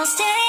don't stay.